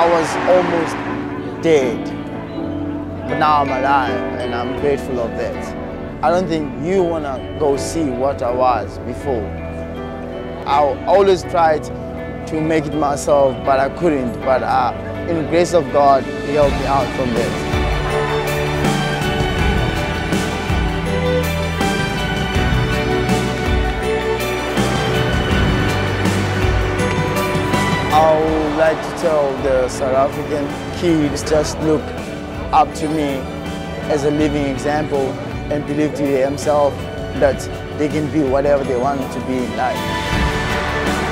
I was almost dead, but now I'm alive and I'm grateful of that. I don't think you want to go see what I was before. I always tried to make it myself, but I couldn't. But uh, in grace of God, He helped me out from that. Like to tell the South African kids just look up to me as a living example and believe to themselves that they can be whatever they want to be in life.